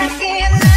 I can't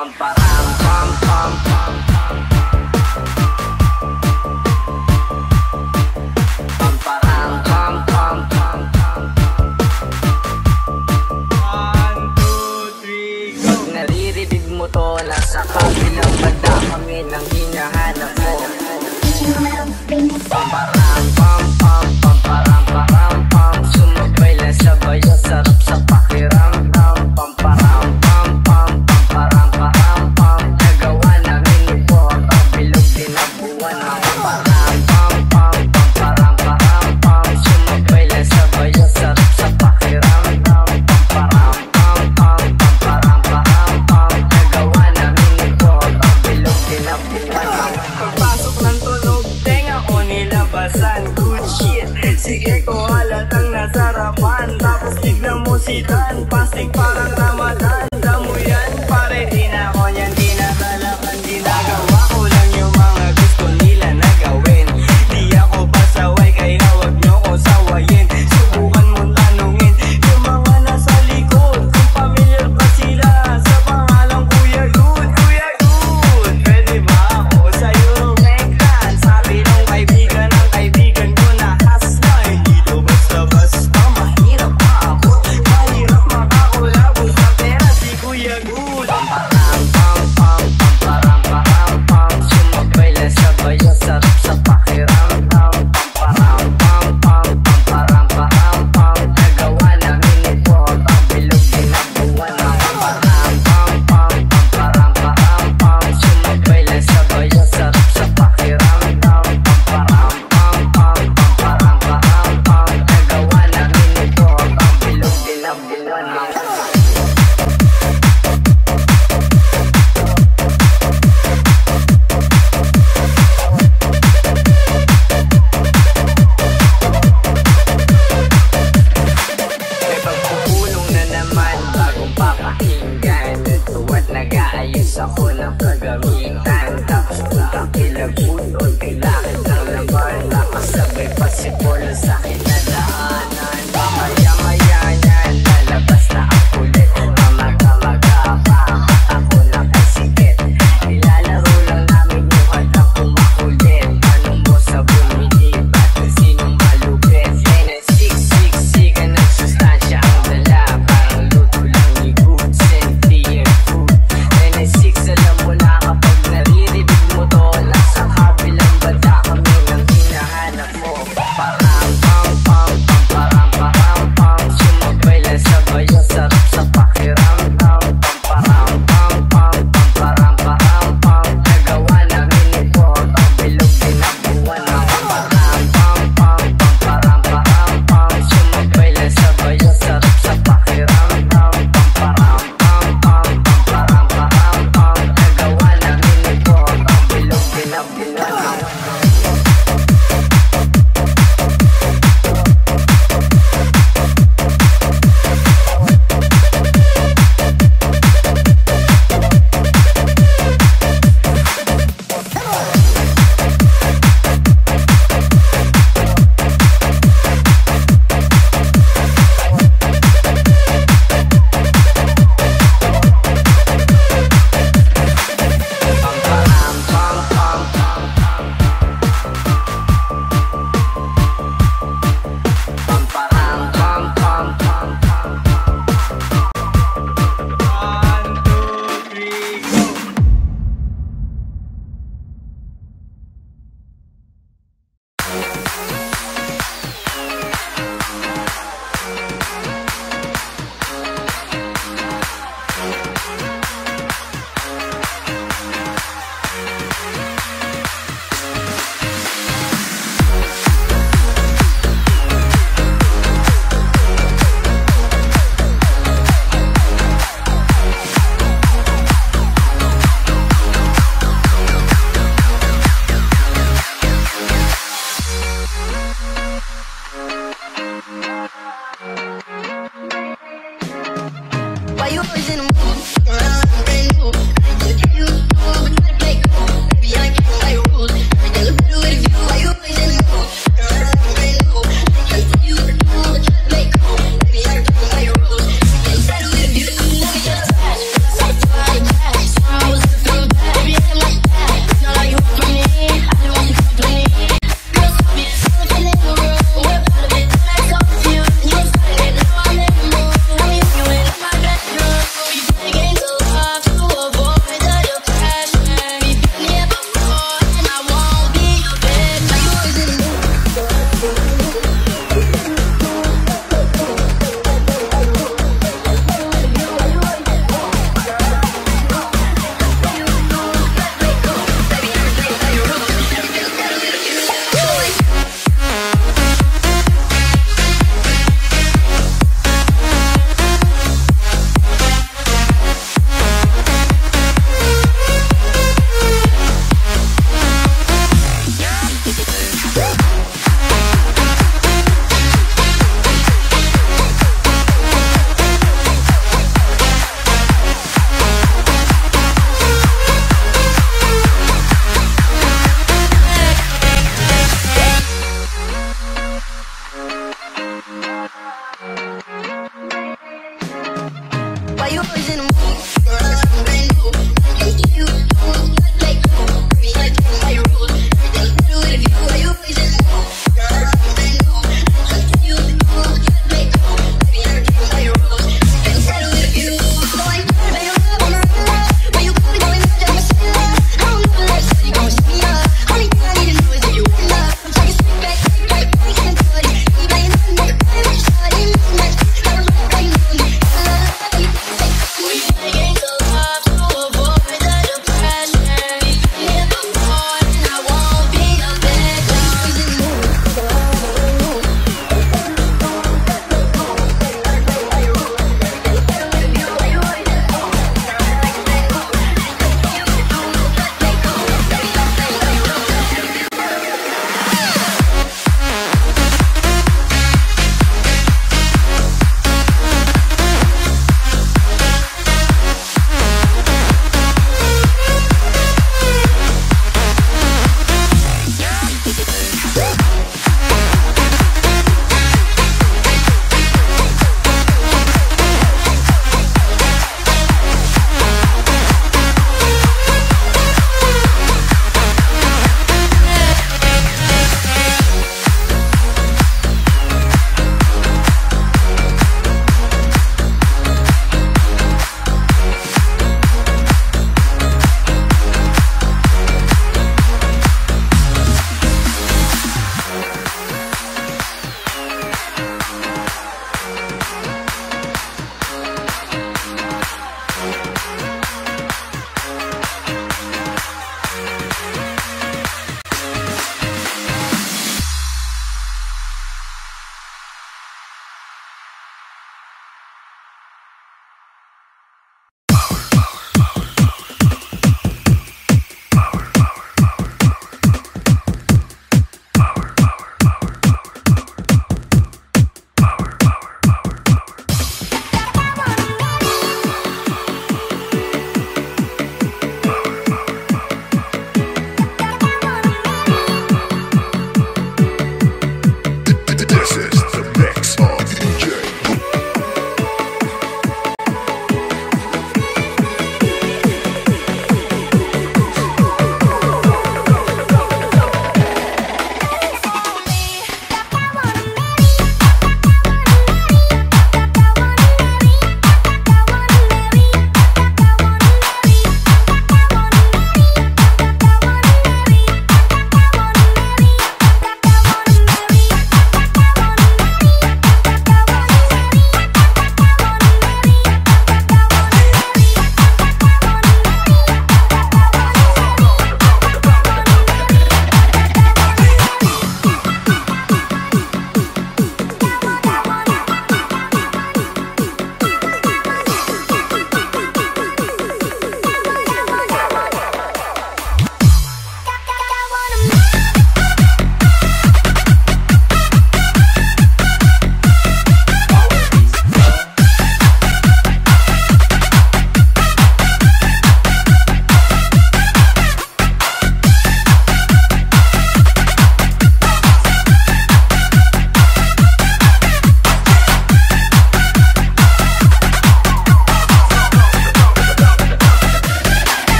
Pag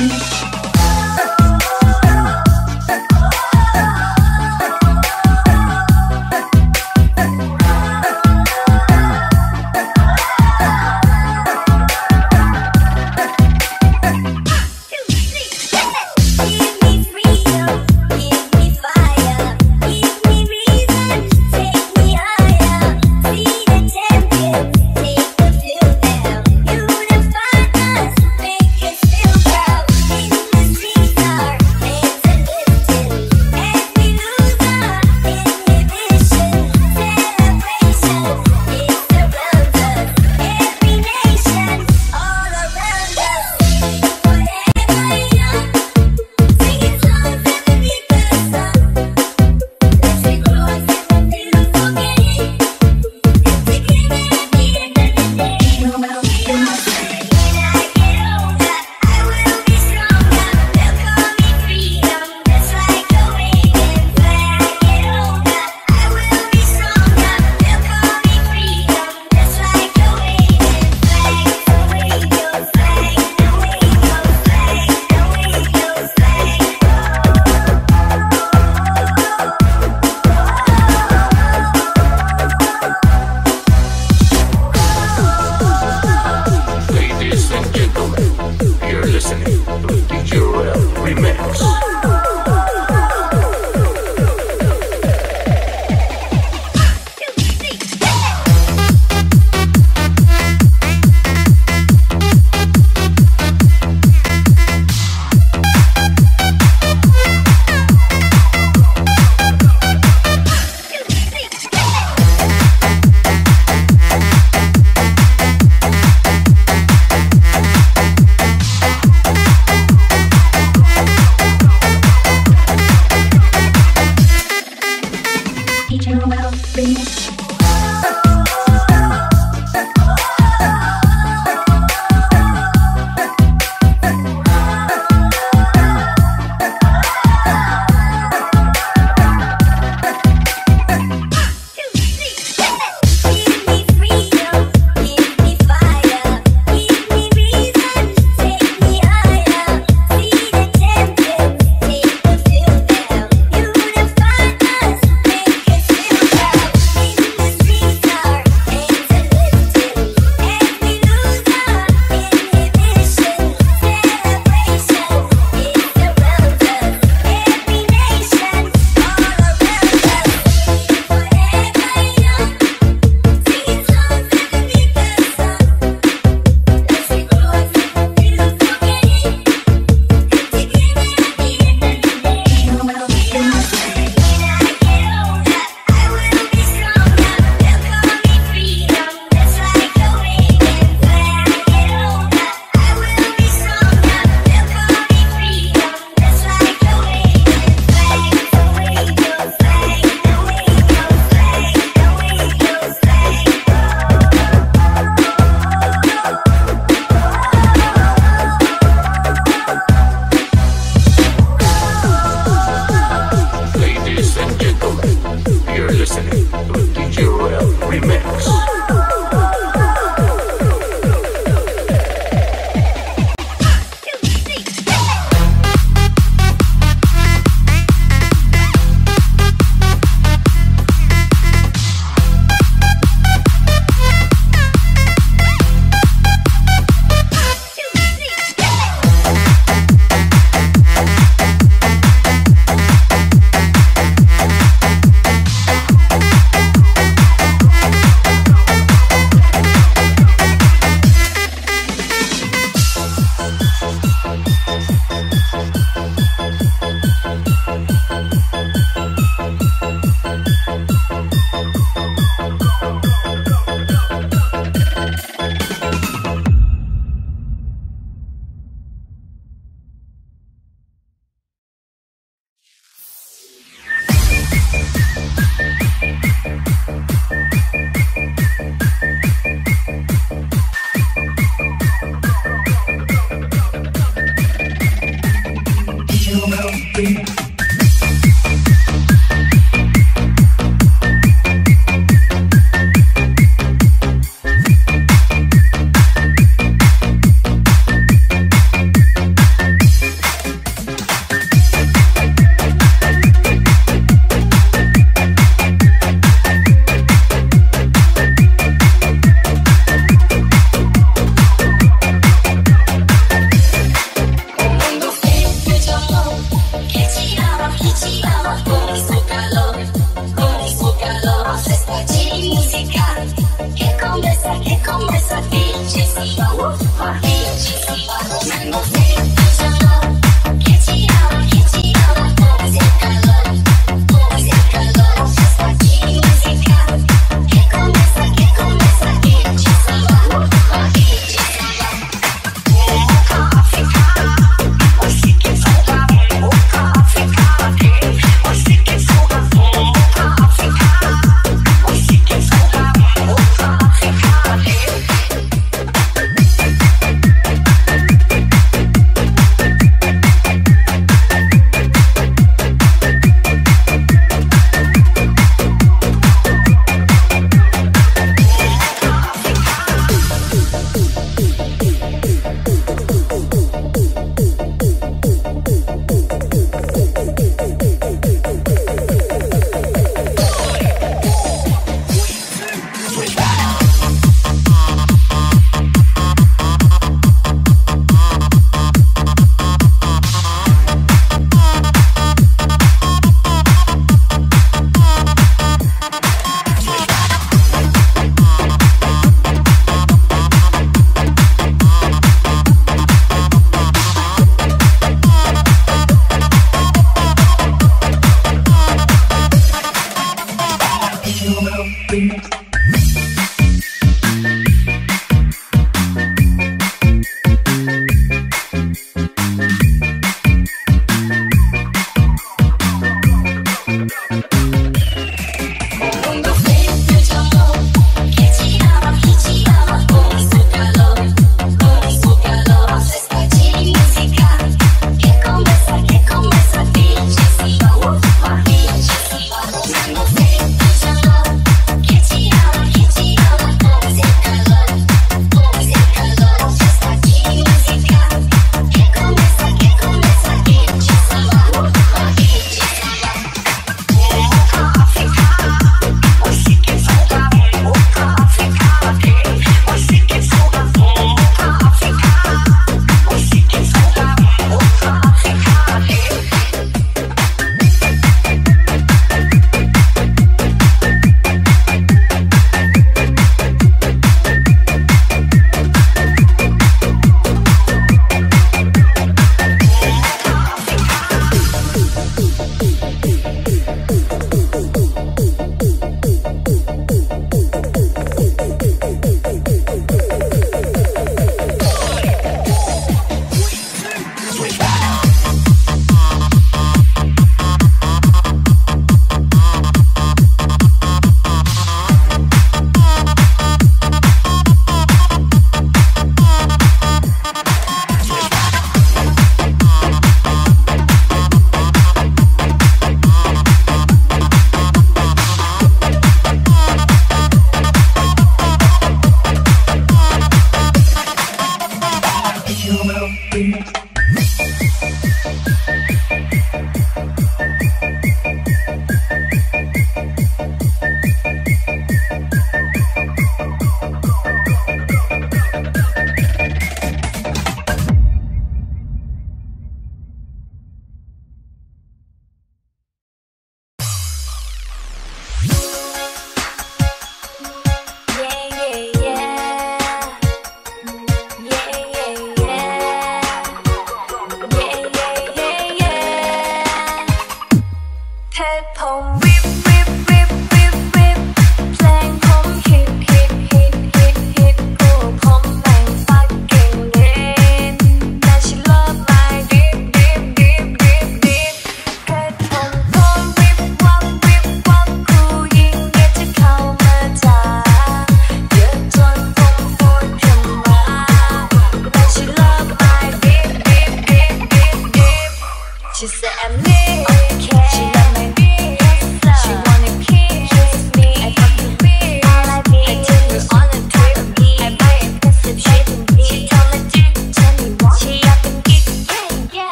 Give